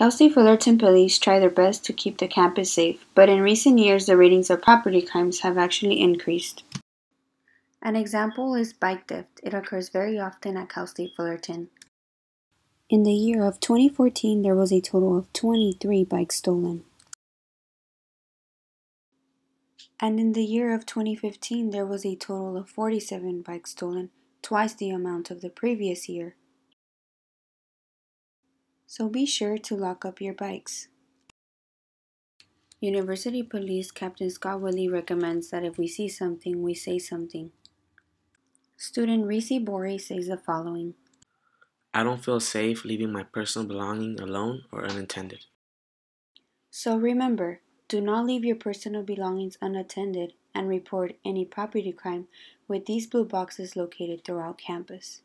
Cal State Fullerton police try their best to keep the campus safe, but in recent years the ratings of property crimes have actually increased. An example is bike theft. It occurs very often at Cal State Fullerton. In the year of 2014, there was a total of 23 bikes stolen. And in the year of 2015, there was a total of 47 bikes stolen, twice the amount of the previous year. So be sure to lock up your bikes. University Police Captain Scott Willey recommends that if we see something, we say something. Student Reasey Bory says the following I don't feel safe leaving my personal belongings alone or unattended. So remember, do not leave your personal belongings unattended and report any property crime with these blue boxes located throughout campus.